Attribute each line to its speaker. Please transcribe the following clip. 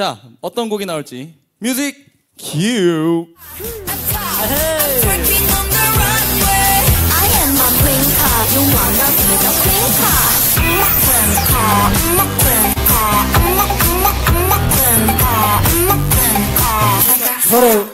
Speaker 1: 자, 어떤 곡이 나올지. 뮤직 큐.
Speaker 2: 서로